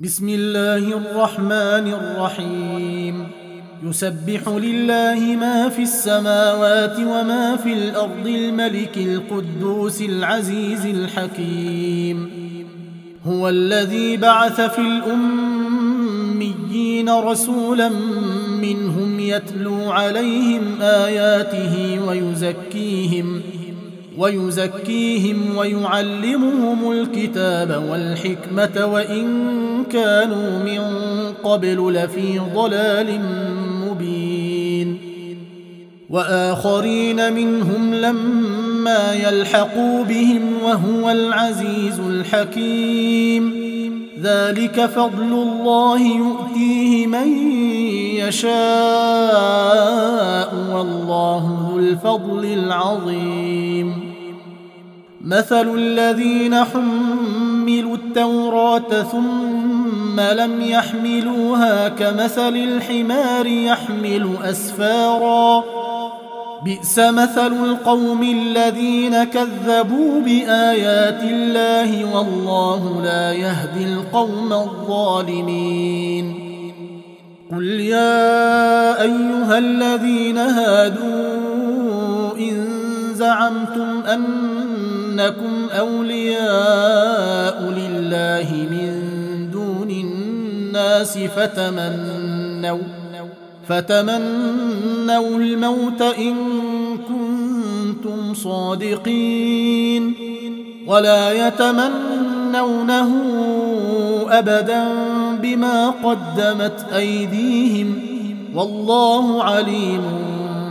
بسم الله الرحمن الرحيم. يسبح لله ما في السماوات وما في الأرض الملك القدوس العزيز الحكيم. هو الذي بعث في الأميين رسولا منهم يتلو عليهم آياته ويزكيهم ويزكيهم ويعلمهم الكتاب والحكمة وإن كانوا من قبل لفي ضلال مبين. وآخرين منهم لما يلحقوا بهم وهو العزيز الحكيم. ذلك فضل الله يؤتيه من يشاء والله الفضل العظيم. مثل الذين حملوا التوراة ثم لم يحملوها كمثل الحمار يحمل أسفارا. بئس مثل القوم الذين كذبوا بآيات الله والله لا يهدي القوم الظالمين. قل يا أيها الذين هادوا ان زعمتم أنكم أولياء لله من دون الناس فتمنوا فتمنوا الموت إن كنتم صادقين ولا يتمنونه أبدا بما قدمت أيديهم. والله عليم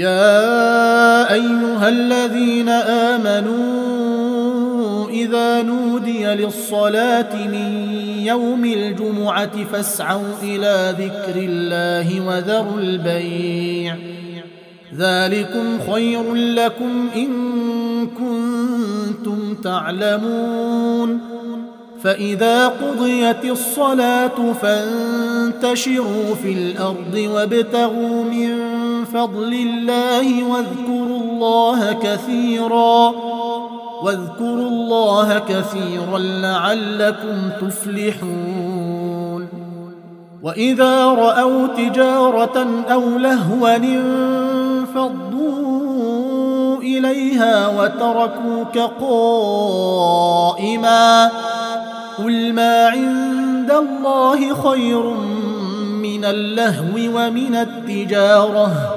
يا أيها الذين آمنوا إذا نودي للصلاة من يوم الجمعة فاسعوا إلى ذكر الله وذروا البيع. ذلكم خير لكم إن كنتم تعلمون. فإذا قضيت الصلاة فانتشروا في الأرض وابتغوا من فضل الله واذكروا الله كثيرا واذكروا الله كثيرا لعلكم تفلحون. وإذا رأوا تجارة أو لهوا انفضوا إليها وتركوك قائما. قل ما عند الله خير من اللهو ومن التجارة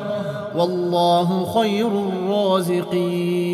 والله خير الرازقين.